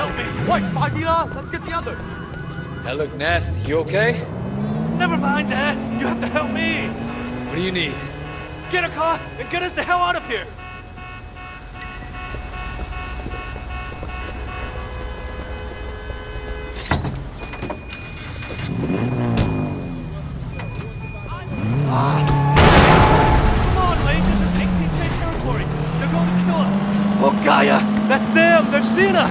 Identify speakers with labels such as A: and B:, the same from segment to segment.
A: help me.
B: Wait, five DR? Let's get the others.
C: That look nasty. You okay?
A: Never mind, Dad. You have to help me.
C: What do you need?
A: Get a car and get us the hell out of here. Ah. Come on, Lane. This is 18K territory. They're going to kill us. Oh, Gaia! That's them! They've seen us!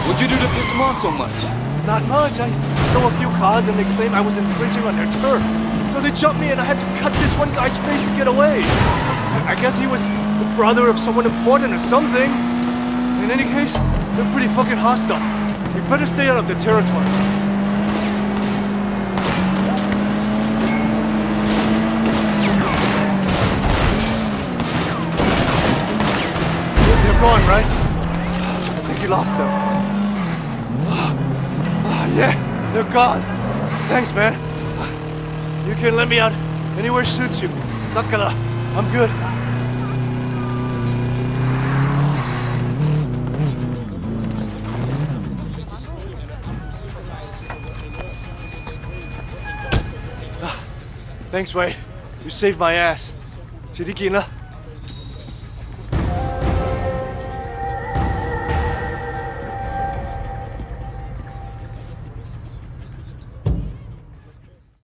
C: What'd you do to piss them off so much?
A: Not much. I stole a few cars and they claimed I was infringing on their turf. So they jumped me and I had to cut this one guy's face to get away. I I guess he was the brother of someone important or something. In any case, they're pretty fucking hostile. You better stay out of their territory. Gone, right? I think you lost them. Ah, yeah, they're gone. Thanks, man. You can let me out anywhere suits you. Takala, I'm good. Ah, Thanks, Wei. You saved my ass. Sirikina.